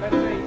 let's say, you